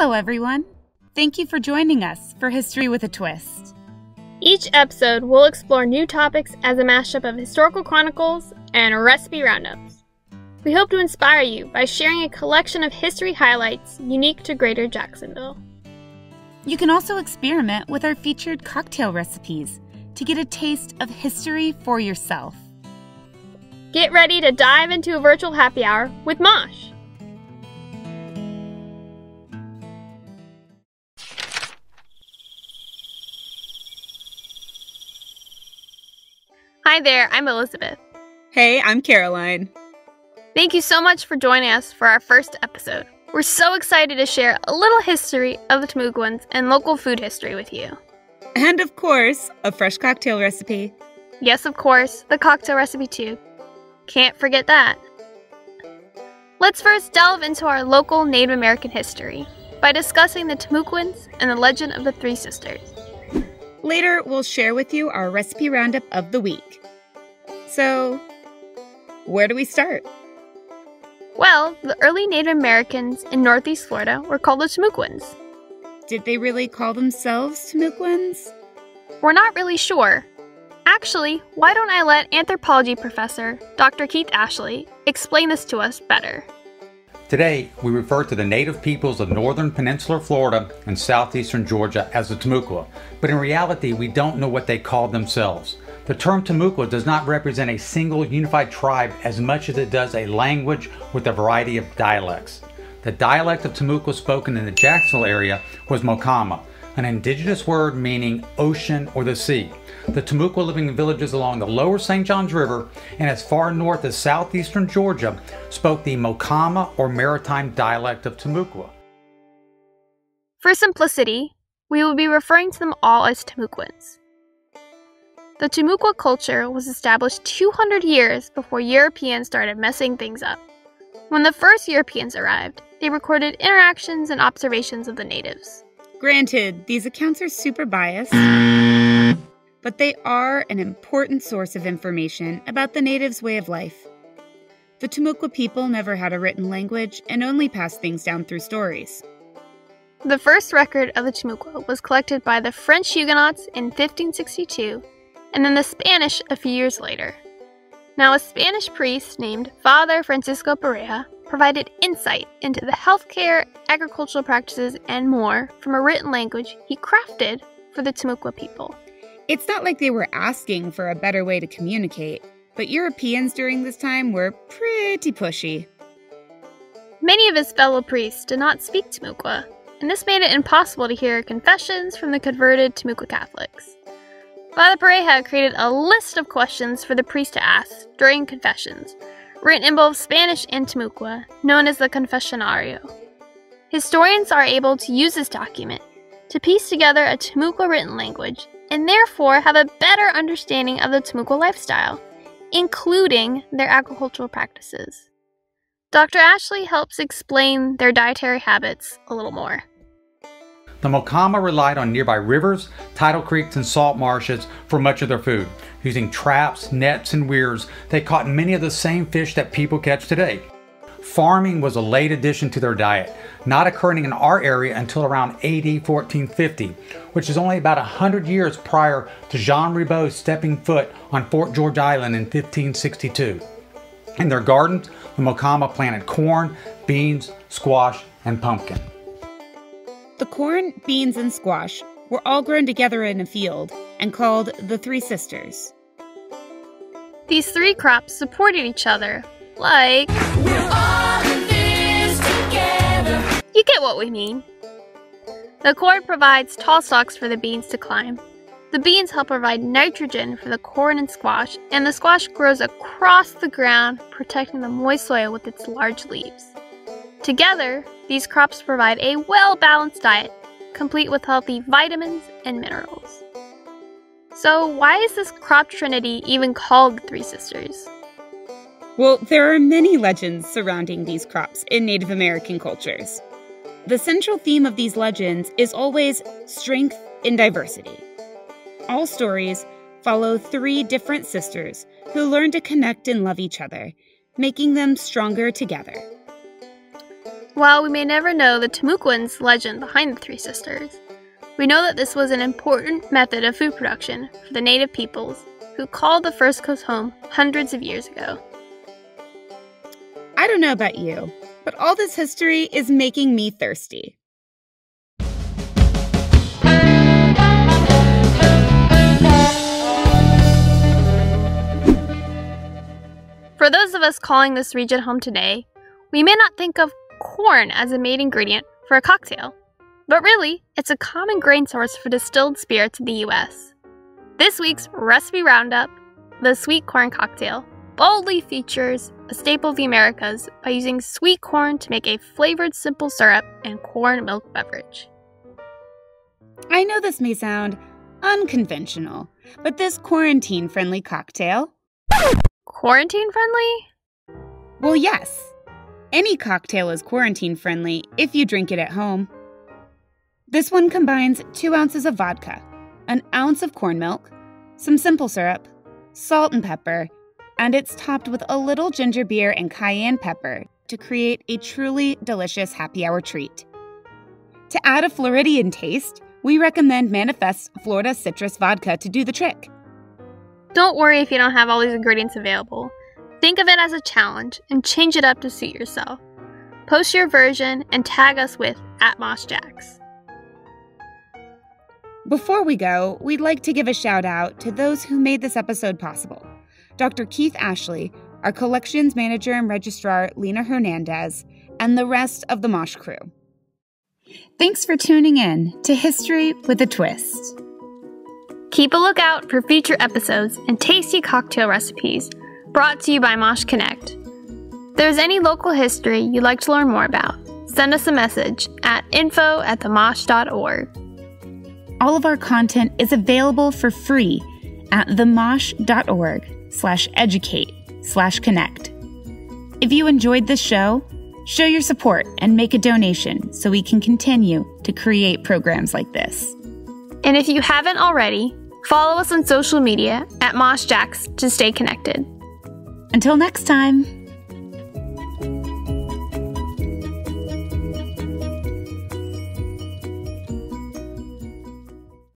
Hello, everyone. Thank you for joining us for History with a Twist. Each episode we'll explore new topics as a mashup of historical chronicles and recipe roundups. We hope to inspire you by sharing a collection of history highlights unique to Greater Jacksonville. You can also experiment with our featured cocktail recipes to get a taste of history for yourself. Get ready to dive into a virtual happy hour with Mosh. Hi there, I'm Elizabeth. Hey, I'm Caroline. Thank you so much for joining us for our first episode. We're so excited to share a little history of the Timucuans and local food history with you. And of course, a fresh cocktail recipe. Yes, of course, the cocktail recipe too. Can't forget that. Let's first delve into our local Native American history by discussing the Timucuans and the legend of the Three Sisters. Later, we'll share with you our recipe roundup of the week. So, where do we start? Well, the early Native Americans in Northeast Florida were called the Timucuans. Did they really call themselves Timucuans? We're not really sure. Actually, why don't I let anthropology professor Dr. Keith Ashley explain this to us better? Today, we refer to the native peoples of northern peninsular Florida and southeastern Georgia as the Timucua, but in reality, we don't know what they called themselves. The term Timucua does not represent a single unified tribe as much as it does a language with a variety of dialects. The dialect of Timucua spoken in the Jacksonville area was Mocama, an indigenous word meaning ocean or the sea. The Timucua living in villages along the lower St. Johns River and as far north as southeastern Georgia spoke the Mocama or maritime dialect of Timucua. For simplicity, we will be referring to them all as Timucuans. The Timucua culture was established 200 years before Europeans started messing things up. When the first Europeans arrived, they recorded interactions and observations of the natives. Granted, these accounts are super biased, but they are an important source of information about the natives' way of life. The Timucua people never had a written language and only passed things down through stories. The first record of the Timucua was collected by the French Huguenots in 1562 and then the Spanish a few years later. Now, a Spanish priest named Father Francisco Pareja provided insight into the healthcare, agricultural practices, and more from a written language he crafted for the Timucua people. It's not like they were asking for a better way to communicate, but Europeans during this time were pretty pushy. Many of his fellow priests did not speak Timucua, and this made it impossible to hear confessions from the converted Timucua Catholics. Father Pareja created a list of questions for the priest to ask during confessions, written in both Spanish and Timucua, known as the Confessionario. Historians are able to use this document to piece together a Timucua written language and therefore have a better understanding of the Timucua lifestyle, including their agricultural practices. Dr. Ashley helps explain their dietary habits a little more. The Mocama relied on nearby rivers, tidal creeks, and salt marshes for much of their food. Using traps, nets, and weirs, they caught many of the same fish that people catch today. Farming was a late addition to their diet, not occurring in our area until around AD 1450, which is only about 100 years prior to Jean Ribault stepping foot on Fort George Island in 1562. In their gardens, the Mocama planted corn, beans, squash, and pumpkin. The corn, beans, and squash were all grown together in a field and called the Three Sisters. These three crops supported each other, like. You get what we mean. The corn provides tall stalks for the beans to climb. The beans help provide nitrogen for the corn and squash, and the squash grows across the ground, protecting the moist soil with its large leaves. Together, these crops provide a well balanced diet, complete with healthy vitamins and minerals. So, why is this crop trinity even called Three Sisters? Well, there are many legends surrounding these crops in Native American cultures. The central theme of these legends is always strength in diversity. All stories follow three different sisters who learn to connect and love each other, making them stronger together. While we may never know the Timucuan's legend behind the Three Sisters, we know that this was an important method of food production for the native peoples who called the First Coast home hundreds of years ago. I don't know about you, but all this history is making me thirsty. For those of us calling this region home today, we may not think of corn as a main ingredient for a cocktail, but really, it's a common grain source for distilled spirits in the US. This week's Recipe Roundup, the sweet corn cocktail, boldly features a staple of the Americas by using sweet corn to make a flavored simple syrup and corn milk beverage. I know this may sound unconventional, but this quarantine friendly cocktail. Quarantine friendly? Well, yes. Any cocktail is quarantine friendly if you drink it at home. This one combines two ounces of vodka, an ounce of corn milk, some simple syrup, salt and pepper, and it's topped with a little ginger beer and cayenne pepper to create a truly delicious happy hour treat. To add a Floridian taste, we recommend Manifest Florida Citrus Vodka to do the trick. Don't worry if you don't have all these ingredients available. Think of it as a challenge and change it up to suit yourself. Post your version and tag us with at MoshJax. Before we go, we'd like to give a shout out to those who made this episode possible Dr. Keith Ashley, our collections manager and registrar, Lena Hernandez, and the rest of the Mosh crew. Thanks for tuning in to History with a Twist. Keep a lookout for future episodes and tasty cocktail recipes brought to you by Mosh Connect. If there's any local history you'd like to learn more about, send us a message at info at themosh.org. All of our content is available for free at themosh.org slash educate slash connect. If you enjoyed this show, show your support and make a donation so we can continue to create programs like this. And if you haven't already, follow us on social media at MoshJax to stay connected. Until next time.